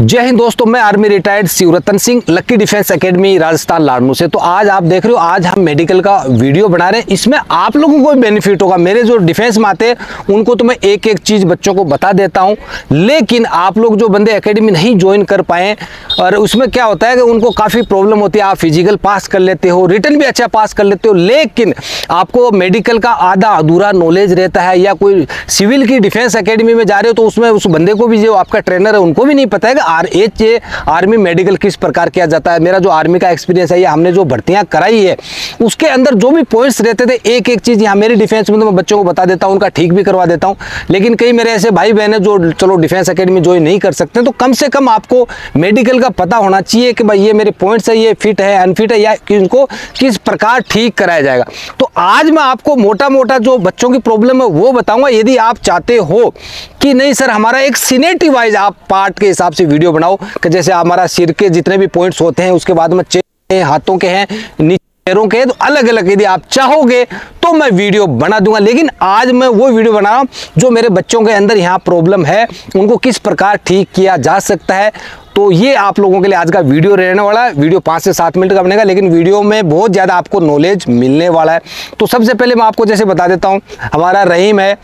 जय हिंद दोस्तों, मैं army retired Shivratan Singh Lucky defence academy Rajasthan Ladnun से। तो आज आप देख रहे हो, आज हम मेडिकल का वीडियो बना रहे हैं। इसमें आप लोगों को बेनिफिट होगा। मेरे जो डिफेंस में आते हैं, उनको तो मैं एक एक चीज़ बच्चों को बता देता हूँ। लेकिन आप लोग जो बंदे एकेडमी नहीं ज्वाइन कर पाए और उसमें क्या होता है कि उनको काफ़ी प्रॉब्लम होती है। आप फ़िज़िकल पास कर लेते हो रिटर्न भी अच्छा पास कर लेते हो, लेकिन आपको मेडिकल का आधा अधूरा नॉलेज रहता है, या कोई सिविल की डिफेंस अकेडमी में जा रहे हो तो उसमें उस बंदे को भी जो आपका ट्रेनर है, उनको भी नहीं पता है R H A army medical किस प्रकार किया जाता है? मेरा जो आर्मी का एक्सपीरियंस है, ये हमने जो भर्तियाँ कराई है, उसके अंदर जो भी पॉइंट्स रहते थे एक एक चीज़ यहाँ मेरी डिफेंस में तो मैं बच्चों को बता देता हूँ, उनका ठीक भी करवा देता हूँ, लेकिन कई मेरे ऐसे भाई बहन है जो, चलो डिफेंस अकेडमी ज्वाइन नहीं कर सकते तो कम से कम आपको मेडिकल का पता होना चाहिए कि भाई ये मेरे पॉइंट्स है, ये फिट है अनफिट है, या कि इनको किस प्रकार ठीक कराया जाएगा। तो आज मैं आपको मोटा मोटा जो बच्चों की प्रॉब्लम है, वो बताऊँगा, यदि आप चाहते हो कि नहीं, सर, हमारा एक सिनेटिव वाइज आप पार्ट के हिसाब से वीडियो बनाओ कि जैसे हमारा सिर के जितने भी पॉइंट्स होते हैं, उसके बाद में हाथों के हैं, नीचे पैरों के तो अलग अलग यदि आप चाहोगे तो मैं वीडियो बना दूँगा। लेकिन आज मैं वो वीडियो बना रहा हूँ जो मेरे बच्चों के अंदर यहाँ प्रॉब्लम है, उनको किस प्रकार ठीक किया जा सकता है। तो ये आप लोगों के लिए आज का वीडियो रहने वाला है। वीडियो पाँच से सात मिनट का बनेगा, लेकिन वीडियो में बहुत ज़्यादा आपको नॉलेज मिलने वाला है। तो सबसे पहले मैं आपको जैसे बता देता हूँ, हमारा रहीम है,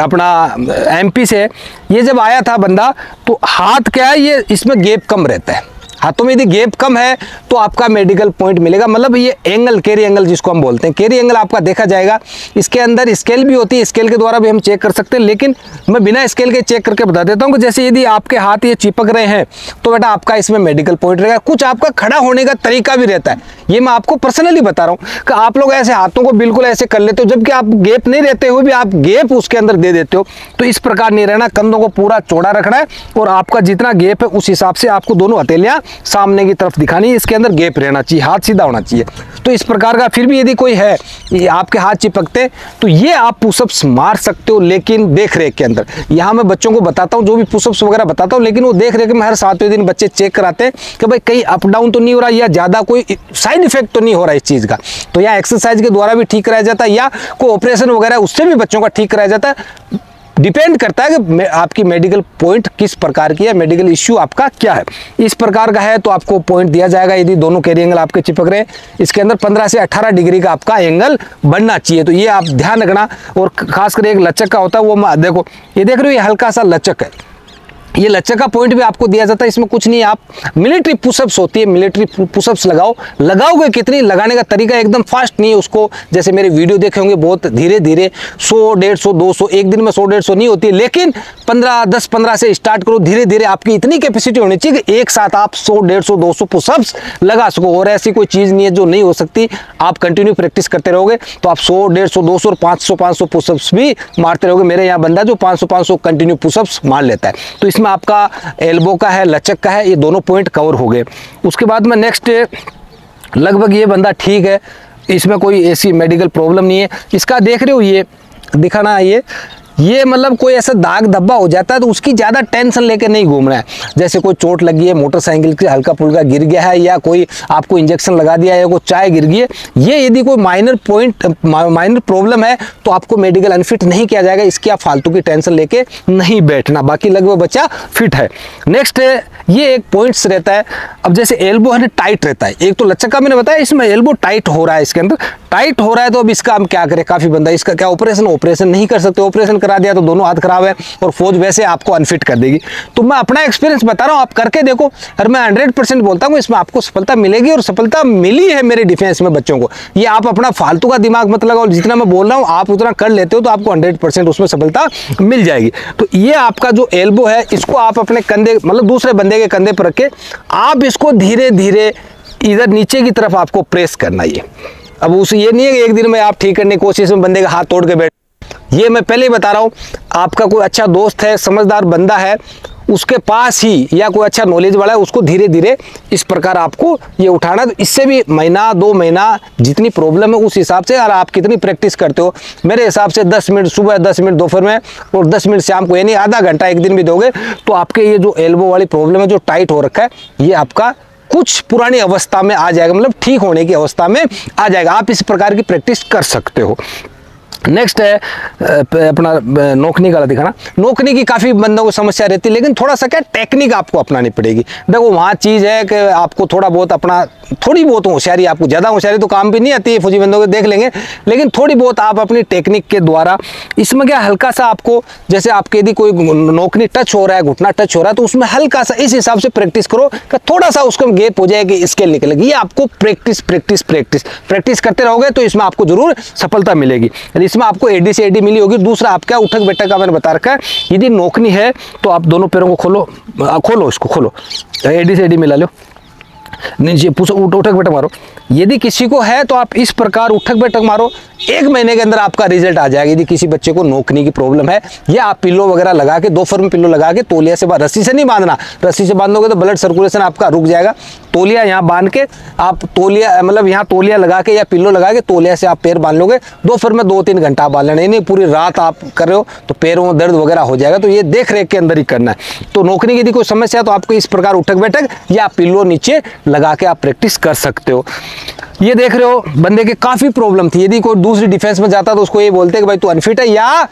अपना एमपी से। ये जब आया था बंदा तो हाथ क्या है, ये इसमें गेप कम रहता है। हाथों में यदि गैप कम है तो आपका मेडिकल पॉइंट मिलेगा। मतलब ये एंगल कैरी एंगल जिसको हम बोलते हैं। कैरी एंगल आपका देखा जाएगा। इसके अंदर स्केल भी होती है। स्केल के द्वारा भी हम चेक कर सकते हैं। लेकिन मैं बिना स्केल के चेक करके बता देता हूँ कि जैसे यदि आपके हाथ ये चिपक रहे हैं तो बेटा आपका इसमें मेडिकल पॉइंट रहेगा। कुछ आपका खड़ा होने का तरीका भी रहता है। ये मैं आपको पर्सनली बता रहा हूँ कि आप लोग ऐसे हाथों को बिल्कुल ऐसे कर लेते हो, जबकि आप गैप नहीं रहते हुए भी आप गैप उसके अंदर दे देते हो। तो इस प्रकार नहीं रहना। कंधों को पूरा चौड़ा रखना है और आपका जितना गैप है, उस हिसाब से आपको दोनों हथेलियाँ सामने की तरफ़ दिखानी है इसके अंदर गैप रहना चाहिए, हाथ सीधा होना चाहिए। तो इस प्रकार का फिर भी यदि कोई है आपके हाथ चिपकते तो ये आप पुशअप्स मार सकते हो, लेकिन देख रेख के अंदर। यहाँ मैं बच्चों को बताता हूँ, जो भी पुशअप्स वगैरह बताता हूँ, लेकिन वो देख रेख में हर सातवें दिन बच्चे चेक कराते हैं कि भाई कहीं अप डाउन तो नहीं हो रहा, या ज़्यादा कोई साइड इफ़ेक्ट तो नहीं हो रहा इस चीज़ का। तो या एक्सरसाइज के द्वारा भी ठीक कराया जाता है, या कोई ऑपरेशन वगैरह, उससे भी बच्चों का ठीक कराया जाता है। डिपेंड करता है कि आपकी मेडिकल पॉइंट किस प्रकार की है, मेडिकल इश्यू आपका क्या है। इस प्रकार का है तो आपको पॉइंट दिया जाएगा, यदि दोनों कैरी एंगल आपके चिपक रहे इसके अंदर 15 से 18 डिग्री का आपका एंगल बनना चाहिए। तो ये आप ध्यान रखना, और खासकर एक लचक का होता है, वो देखो, ये देख रहे हो, ये हल्का सा लचक है। ये लचक का पॉइंट भी आपको दिया जाता है, इसमें कुछ नहीं आप मिलिट्री पुशअप्स होती है मिलिट्री पुशअप्स लगाओ। लगाओगे कितनी? लगाने का तरीका एकदम फास्ट नहीं है उसको। जैसे मेरे वीडियो देखे होंगे बहुत धीरे धीरे सौ, डेढ़ सौ, दो सौ, एक दिन में सौ, डेढ़ सौ नहीं होती लेकिन पंद्रह, दस, पंद्रह से स्टार्ट करो धीरे धीरे आपकी इतनी कैपेसिटी होनी चाहिए कि एक साथ आप सौ, डेढ़ सौ, दो सौ पुशअप्स लगा सको। और ऐसी कोई चीज़ नहीं है जो नहीं हो सकती। आप कंटिन्यू प्रैक्टिस करते रहोगे तो आप सौ, डेढ़ सौ, दो सौ और पाँच सौ पाँच सौ पुशअप्स भी मारते रहोगे। मेरे यहाँ बंदा जो पाँच सौ पाँच सौ कंटिन्यू पुशअप्स मार लेता है। तो इसमें आपका एल्बो का है, लचक का है, ये दोनों पॉइंट कवर हो गए। उसके बाद में नेक्स्ट लगभग ये बंदा ठीक है। इसमें कोई ऐसी मेडिकल प्रॉब्लम नहीं है। इसका देख रहे हो ये, दिखाना ये। ये मतलब कोई ऐसा दाग धब्बा हो जाता है तो उसकी ज़्यादा टेंशन लेकर नहीं घूमना है। जैसे कोई चोट लगी है, मोटरसाइकिल से हल्का फुल्का गिर गया है या कोई आपको इंजेक्शन लगा दिया है या कोई चाय गिर गई है, ये यदि कोई माइनर पॉइंट माइनर प्रॉब्लम है तो आपको मेडिकल अनफिट नहीं किया जाएगा। इसकी आप फालतू की टेंशन लेके नहीं बैठना। बाकी लगभग बच्चा फिट है। नेक्स्ट है ये एक पॉइंट्स रहता है। अब जैसे एल्बो है टाइट रहता है। एक तो लच्चा का मैंने बताया, इसमें एल्बो टाइट हो रहा है इसके अंदर। टाइट हो रहा है तो अब इसका हम क्या करें? काफ़ी बंदा इसका क्या ऑपरेशन ऑपरेशन नहीं कर सकते। ऑपरेशन करा दिया तो दोनों हाथ खराब है और फौज वैसे आपको अनफिट कर देगी। तो मैं अपना एक्सपीरियंस बता रहा हूँ, आप करके देखो। और मैं हंड्रेड बोलता हूँ, इसमें आपको सफलता मिलेगी और सफलता मिली है मेरे डिफेंस में बच्चों को। ये आप अपना फालतू का दिमाग मत लगाओ, जितना मैं बोल रहा हूँ, आप उतना कर लेते हो तो आपको हंड्रेड उसमें सफलता मिल जाएगी। तो ये आपका जो एल्बो है, इसको आप अपने कंधे मतलब दूसरे बंदे के कंधे पर रख। आप इसको धीरे धीरे इधर नीचे की तरफ़ आपको प्रेस करना ये। अब उस, ये नहीं है कि एक दिन में आप ठीक करने की कोशिश में बंदे का हाथ तोड़ के बैठ ये मैं पहले ही बता रहा हूँ, आपका कोई अच्छा दोस्त है, समझदार बंदा है, उसके पास ही या कोई अच्छा नॉलेज वाला है, उसको धीरे धीरे इस प्रकार आपको ये उठाना तो इससे भी महीना, दो महीना जितनी प्रॉब्लम है, उस हिसाब से और आप कितनी प्रैक्टिस करते हो। मेरे हिसाब से 10 मिनट सुबह 10 मिनट दोपहर में और 10 मिनट शाम को, यानी आधा घंटा एक दिन भी दोगे तो आपके ये जो एल्बो वाली प्रॉब्लम है, जो टाइट हो रखा है, ये आपका कुछ पुरानी अवस्था में आ जाएगा मतलब ठीक होने की अवस्था में आ जाएगा। आप इस प्रकार की प्रैक्टिस कर सकते हो। नेक्स्ट है अपना नौकरी नोकनी का दिखाना। नोकनी की काफ़ी बंदों को समस्या रहती है, लेकिन थोड़ा सा क्या टेक्निक आपको अपनानी पड़ेगी। देखो, वहाँ चीज़ है कि आपको थोड़ा बहुत अपना थोड़ी बहुत होशियारी, आपको ज़्यादा होशियारी तो काम भी नहीं आती है फौजी बंदों को देख लेंगे। लेकिन थोड़ी बहुत आप अपनी टेक्निक के द्वारा, इसमें क्या हल्का सा आपको, जैसे आपके यदि कोई नौकरी टच हो रहा है, घुटना टच हो रहा है तो उसमें हल्का सा इस हिसाब से प्रैक्टिस करो कि थोड़ा सा उसको गेप हो जाएगी स्केल निकलेगी। ये आपको प्रैक्टिस प्रैक्टिस प्रैक्टिस प्रैक्टिस करते रहोगे तो इसमें आपको ज़रूर सफलता मिलेगी। इसमें आपको एडी से एडी मिली होगी। दूसरा आपका उठक बैठक का मैंने बता रखा है, यदि नोकनी है तो आप दोनों पैरों को खोलो खोलो इसको, खोलो। एडी से एडी मिला लो। नीचे पूछो उठ उठक बेटा मारो। यदि किसी को है तो आप इस प्रकार उठक बैठक मारो। एक महीने के अंदर आपका रिज़ल्ट आ जाएगा। यदि किसी बच्चे को नोकनी की प्रॉब्लम है या आप पिल्लो वगैरह लगा के, दो फर्म पिल्लो लगा के तोलिया से रस्सी से नहीं बांधना। रस्सी से बांधोगे तो ब्लड सर्कुलेशन आपका रुक जाएगा। तोलिया यहाँ बाँध के आप तोलिया मतलब यहाँ तोलिया लगा के या पिल्लो लगा के तोलिया से आप पैर बाँध लोगे। दो फर में दो तीन घंटा बाँध लेना। नहीं पूरी रात आप कर रहे हो तो पैरों में दर्द वगैरह हो जाएगा। तो ये देख रेख के अंदर ही करना है। तो नौकरी की यदि कोई समस्या है तो आपको इस प्रकार उठक बैठक या पिल्लो नीचे लगा के आप प्रैक्टिस कर सकते हो। ये देख रहे हो, बंदे के काफ़ी प्रॉब्लम थी। यदि कोई दूसरी डिफेंस में जाता तो उसको ये बोलते कि भाई तू अनफिट है या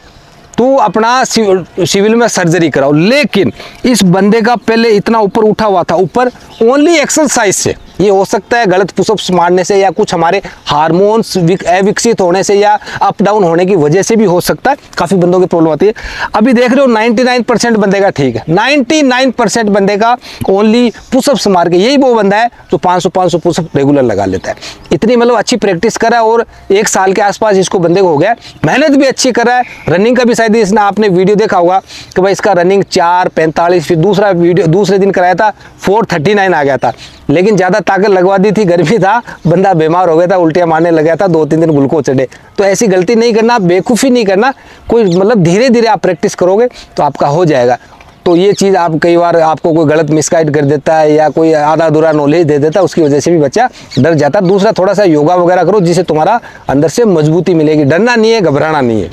तू अपना सिविल में सर्जरी कराओ। लेकिन इस बंदे का पहले इतना ऊपर उठा हुआ था। ऊपर ओनली एक्सरसाइज से। ये हो सकता है गलत पुशअप्स मारने से या कुछ हमारे हार्मोन्स अविकसित होने से या अप डाउन होने की वजह से भी हो सकता है। काफ़ी बंदों की प्रॉब्लम आती है। अभी देख रहे हो 99 परसेंट बंदे का ठीक है। 99 परसेंट बंदे का ओनली पुशअप्स मार के यही वो बंदा है जो 500 500 पुशअप रेगुलर लगा लेता है। इतनी मतलब अच्छी प्रैक्टिस करा है और एक साल के आसपास इसको बंदे को हो गया। मेहनत भी अच्छी कर है। रनिंग का भी शायद इसने आपने वीडियो देखा होगा कि भाई इसका रनिंग चार, पैंतालीस, फिर दूसरा वीडियो दूसरे दिन कराया था फोर आ गया था। लेकिन ज़्यादा ताकत लगवा दी थी, गर्मी था, बंदा बीमार हो गया था, उल्टियाँ मारने लग था दो तीन दिन ग्लूकोज चढ़े। तो ऐसी गलती नहीं करना, बेवकूफ़ी नहीं करना, कोई मतलब धीरे धीरे आप प्रैक्टिस करोगे तो आपका हो जाएगा। तो ये चीज़ आप कई बार आपको कोई गलत मिसगाइड कर देता है या कोई आधा अधूरा नॉलेज दे देता है, उसकी वजह से भी बच्चा डर जाता है। दूसरा थोड़ा सा योगा वगैरह करो, जिससे तुम्हारा अंदर से मजबूती मिलेगी। डरना नहीं है, घबराना नहीं है।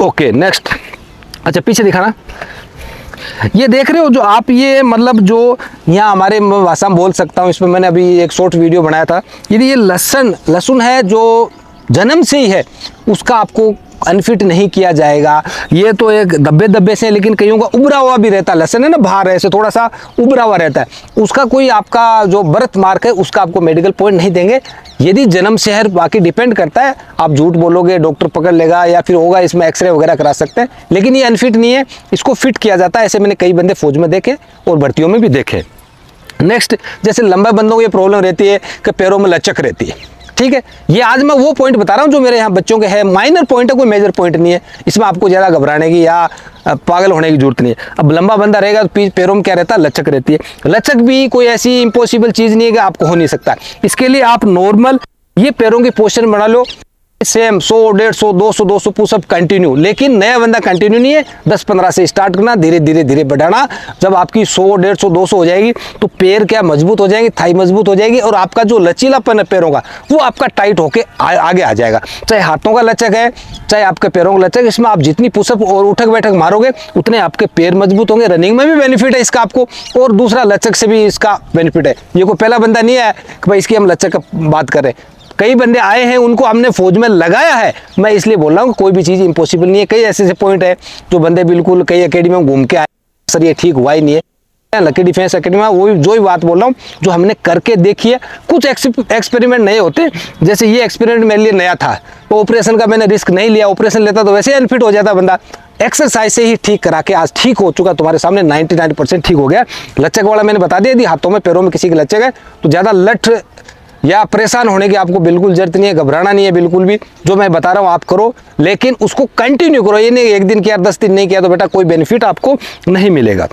ओके नेक्स्ट अच्छा पीछे दिखाना। ये देख रहे हो जो आप ये मतलब जो यहाँ हमारे भाषा में बोल सकता हूँ, इसमें मैंने अभी एक शॉर्ट वीडियो बनाया था। यदि ये लहसन लहसुन है जो जन्म से ही है, उसका आपको अनफिट नहीं किया जाएगा। ये तो एक दब्बे दब्बे से, लेकिन कईयों का उभरा हुआ भी रहता है। लहसन है ना, बाहर ऐसे थोड़ा सा उभरा हुआ रहता है। उसका कोई आपका जो बर्थ मार्क है, उसका आपको मेडिकल पॉइंट नहीं देंगे। यदि जन्म है बाकी डिपेंड करता है, आप झूठ बोलोगे डॉक्टर पकड़ लेगा, या फिर होगा इसमें एक्सरे वगैरह करा सकते हैं। लेकिन ये अनफिट नहीं है, इसको फिट किया जाता है, ऐसे मैंने कई बंदे फौज में देखे और भर्तियों में भी देखे। नेक्स्ट जैसे लंबे बंदों को ये प्रॉब्लम रहती है कि पैरों में लचक रहती है। ठीक है? ये आज मैं वो पॉइंट बता रहा हूँ जो मेरे यहाँ बच्चों के है। माइनर पॉइंट है, कोई मेजर पॉइंट नहीं है। इसमें आपको ज़्यादा घबराने की या पागल होने की ज़रूरत नहीं है। अब लंबा बंदा रहेगा तो पैरों में क्या रहता है? लचक रहती है। लचक भी कोई ऐसी इम्पॉसिबल चीज़ नहीं है कि आपको हो नहीं सकता। इसके लिए आप नॉर्मल ये पैरों की पोस्टर बना लो। सेम 100 150 200 200 पुशअप कंटिन्यू लेकिन नया बंदा कंटिन्यू नहीं है। 10 15 से स्टार्ट करना, धीरे धीरे धीरे बढ़ाना। जब आपकी 100 150 200 हो जाएगी तो पैर क्या मज़बूत हो जाएँगे, थाई मज़बूत हो जाएगी और आपका जो लचीलापन है पैरों का, वो आपका टाइट होके आगे आ जाएगा। चाहे हाथों का लचक है, चाहे आपके पैरों का लचक इसमें आप जितनी पुशअप और उठक बैठक मारोगे, उतने आपके पैर मज़बूत होंगे। रनिंग में भी बेनिफिट है इसका आपको, और दूसरा लचक से भी इसका बेनिफिट है। ये कोई पहला बंदा नहीं है कि भाई इसकी हम लचक बात करें कई बंदे आए हैं, उनको हमने फौज में लगाया है। मैं इसलिए बोल रहा हूँ कोई भी चीज़ इंपॉसिबल नहीं है। कई ऐसे ऐसे पॉइंट है जो बंदे बिल्कुल कई अकेडमी में घूम के आए सर, ये ठीक हुआ ही नहीं है। लकी डिफेंस अकेडमी वो भी जो ही बात बोल रहा हूँ, जो हमने करके देखी है, कुछ एक्सपेरिमेंट नए होते जैसे ये एक्सपेरिमेंट मेरे लिए नया था। तो ऑपरेशन का मैंने रिस्क नहीं लिया। ऑपरेशन लेता तो वैसे अनफिट हो जाता बंदा। एक्सरसाइज से ही ठीक करा के आज ठीक हो चुका। तुम्हारे सामने 99 परसेंट ठीक हो गया। लचक वाला मैंने बता दिया, यदि हाथों में, पैरों में किसी की लचक है तो ज़्यादा लठ या परेशान होने की आपको बिल्कुल ज़रूरत नहीं है, घबराना नहीं है बिल्कुल भी। जो मैं बता रहा हूँ, आप करो, लेकिन उसको कंटिन्यू करो। ये नहीं एक दिन किया, दस दिन नहीं किया तो बेटा कोई बेनिफिट आपको नहीं मिलेगा।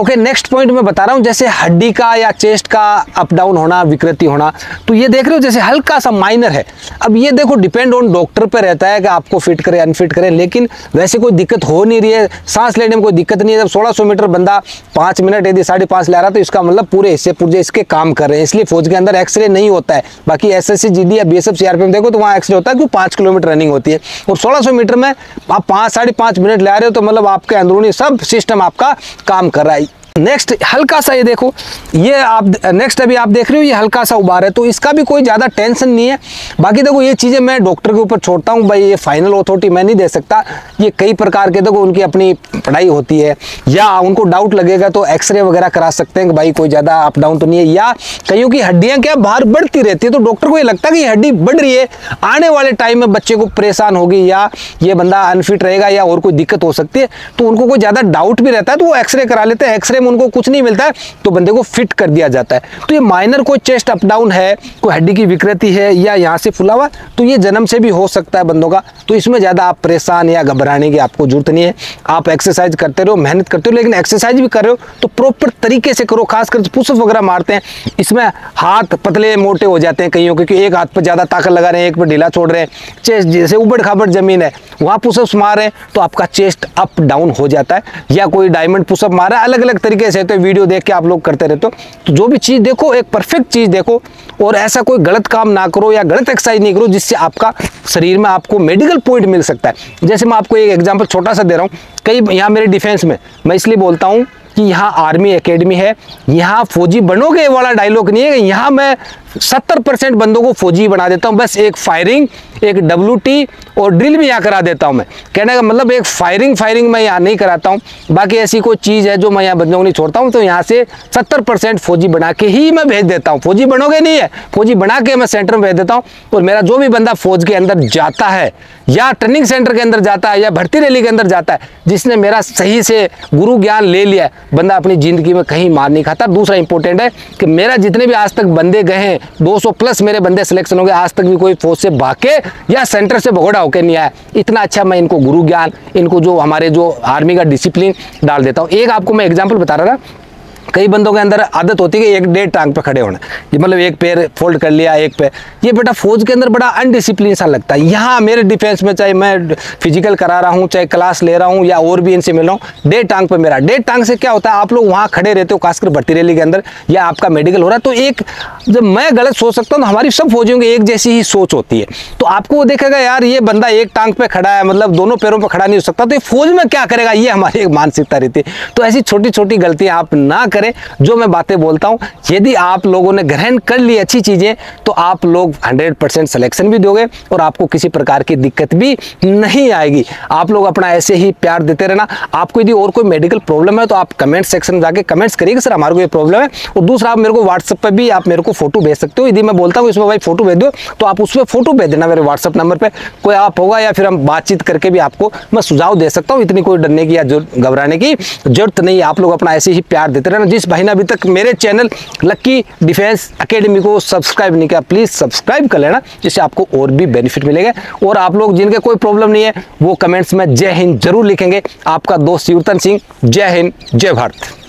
ओके नेक्स्ट पॉइंट मैं बता रहा हूँ, जैसे हड्डी का या चेस्ट का अप डाउन होना, विकृति होना तो ये देख रहे हो जैसे हल्का सा माइनर है। अब ये देखो डिपेंड ऑन डॉक्टर पे रहता है कि आपको फिट करें अनफिट करें, लेकिन वैसे कोई दिक्कत हो नहीं रही है। सांस लेने में कोई दिक्कत नहीं है। जब सोलह मीटर बंदा पाँच मिनट यदि साढ़े पाँच ले रहा तो इसका मतलब पूरे हिस्से पुर्जे इसके काम कर रहे हैं। इसलिए फौज के अंदर एक्सरे नहीं होता है। बाकी एस एस या बी एस देखो तो वहाँ एक्सरे होता है क्योंकि पाँच किलोमीटर रनिंग होती है। और सोलह मीटर में आप पाँच, साढ़े मिनट ले रहे हो तो मतलब आपके अंदरूनी सब सिस्टम आपका काम कर रहा है। नेक्स्ट हल्का सा ये देखो। ये आप नेक्स्ट अभी आप देख रहे हो, ये हल्का सा उबार है तो इसका भी कोई ज़्यादा टेंशन नहीं है। बाकी देखो, ये चीज़ें मैं डॉक्टर के ऊपर छोड़ता हूँ, भाई, ये फाइनल अथॉरिटी मैं नहीं दे सकता। ये कई प्रकार के देखो, उनकी अपनी पढ़ाई होती है, या उनको डाउट लगेगा तो एक्सरे वगैरह करा सकते हैं कि भाई, कोई ज़्यादा अप डाउन तो नहीं है। या कईयों की हड्डियाँ क्या बाहर बढ़ती रहती है तो डॉक्टर को ये लगता है कि हड्डी बढ़ रही है। आने वाले टाइम में बच्चे को परेशान होगी, या ये बंदा अनफिट रहेगा, या और कोई दिक्कत हो सकती है तो उनको कोई ज़्यादा डाउट भी रहता है तो वो एक्सरे करा लेते हैं। एक्सरे में उनको कुछ नहीं मिलता है तो बंदे को फिट कर दिया जाता है। तो ये माइनर कोई चेस्ट अप डाउन है, कोई हड्डी की विकृति है या यहाँ से फुला हुआ तो ये जन्म से भी हो सकता है बंदों का। तो इसमें ज़्यादा आप परेशान या घबराने की आपको ज़रूरत नहीं है। आप एक्सरसाइज करते रहो, मेहनत करते हो लेकिन एक्सरसाइज भी कर रहे हो तो प्रॉपर तरीके से करो, खासकर पुशअप वगैरह मारते हैं, इसमें हाथ पतले मोटे हो जाते हैं कईयों क्योंकि एक हाथ पर ज़्यादा ताकत लगा रहे हैं, एक पर ढीला छोड़ रहे हैं। चेस्ट जैसे उबड़ खाबड़ ज़मीन है, वहाँ पुशअप्स मार रहे हैं तो आपका चेस्ट अप डाउन हो जाता है, या कोई डायमंड पुशअप मारा अलग अलग तरीके से तो वीडियो देख के आप लोग करते रहते हो। तो जो भी चीज़ देखो, एक परफेक्ट चीज़ देखो और ऐसा कोई गलत काम ना करो या गलत एक्सरसाइज नहीं करो जिससे आपका शरीर में आपको मेडिकल पॉइंट मिल सकता है। जैसे मैं आपको एक एग्ज़ाम्पल छोटा सा दे रहा हूँ। कई यहाँ मेरे डिफेंस में, मैं इसलिए बोलता हूँ कि यहाँ आर्मी एकेडमी है, यहाँ फौजी बनोगे वाला डायलॉग नहीं है यहाँ मैं सत्तर परसेंट बंदों को फौजी बना देता हूँ। बस एक फायरिंग एक डब्ल्यूटी और ड्रिल भी यहाँ करा देता हूँ मैं। कहने का मतलब एक फायरिंग फायरिंग मैं यहाँ नहीं कराता हूँ। बाकी ऐसी कोई चीज़ है जो मैं यहाँ बंदों को नहीं छोड़ता हूँ तो यहाँ से सत्तर परसेंट फौजी बना के ही मैं भेज देता हूँ। फौजी बनोगे नहीं है। फौजी बना के मैं सेंटर में भेज देता हूँ और मेरा जो भी बंदा फौज के अंदर जाता है, या ट्रेनिंग सेंटर के अंदर जाता है, या भर्ती रैली के अंदर जाता है, जिसने मेरा सही से गुरु ज्ञान ले लिया बंदा अपनी ज़िंदगी में कहीं मार नहीं खाता। दूसरा इंपॉर्टेंट है कि मेरा जितने भी आज तक बंदे गए हैं 200 प्लस मेरे बंदे सिलेक्शन हो गए। आज तक भी कोई फौज से भागे या सेंटर से भगोड़ा होकर नहीं आया। इतना अच्छा मैं इनको गुरु ज्ञान, इनको जो हमारे जो आर्मी का डिसिप्लिन डाल देता हूँ। एक आपको मैं एग्ज़ाम्पल बता रहा था कई बंदों के अंदर आदत होती है कि एक डेढ़ टांग पे खड़े होना। ये मतलब एक पैर फोल्ड कर लिया, एक पे ये बेटा फौज के अंदर बड़ा अनडिसिप्लिन सा लगता है। यहाँ मेरे डिफेंस में चाहे मैं फ़िज़िकल करा रहा हूँ, चाहे क्लास ले रहा हूँ या और भी इनसे मिल रहा हूँ, डेढ़ टांग पे मेरा। डेढ़ टांग से क्या होता है, आप लोग वहाँ खड़े रहते हो, खासकर भर्ती रैली के अंदर, या आपका मेडिकल हो रहा है तो एक जब मैं गलत सोच सकता हूँ तो हमारी सब फौजियों की एक जैसी ही सोच होती है। तो आपको वो देखेगा, यार, ये बंदा एक टांग पे खड़ा है मतलब दोनों पैरों पर खड़ा नहीं हो सकता तो ये फौज में क्या करेगा? ये हमारी एक मानसिकता रहती है। तो ऐसी छोटी छोटी गलतियाँ आप ना करें, जो मैं बातें बोलता हूँ। यदि आप लोगों ने ग्रहण कर ली अच्छी चीज़ें तो आप लोग 100 परसेंट सिलेक्शन भी दोगे और आपको किसी प्रकार की दिक्कत भी नहीं आएगी। आप लोग अपना ऐसे ही प्यार देते रहना। आपको यदि और कोई मेडिकल प्रॉब्लम है तो आप कमेंट सेक्शन में जाके कमेंट्स करिएगा, सर, हमारे को ये प्रॉब्लम है। और दूसरा, आप मेरे को व्हाट्सअप पर भी आप मेरे को फ़ोटो भेज सकते हो। यदि मैं बोलता हूँ, इसमें भाई फ़ोटो भेज दो तो आप उसमें फ़ोटो भेज देना मेरे व्हाट्सअप नंबर पर कोई आप होगा या फिर हम बातचीत करके भी आपको मैं सुझाव दे सकता हूँ। इतनी कोई डरने की या घबराने की ज़रूरत नहीं आप लोग अपना ऐसे ही प्यार देते रहना। जिस भाई ने अभी तक मेरे चैनल लक्की डिफेंस अकेडमी को सब्सक्राइब नहीं किया प्लीज़ सब्सक्राइब कर लेना, जिससे आपको और भी बेनिफिट मिलेगा। और आप लोग जिनके कोई प्रॉब्लम नहीं है, वो कमेंट्स में जय हिंद ज़रूर लिखेंगे। आपका दोस्त युवतन सिंह, जय हिंद, जय भारत।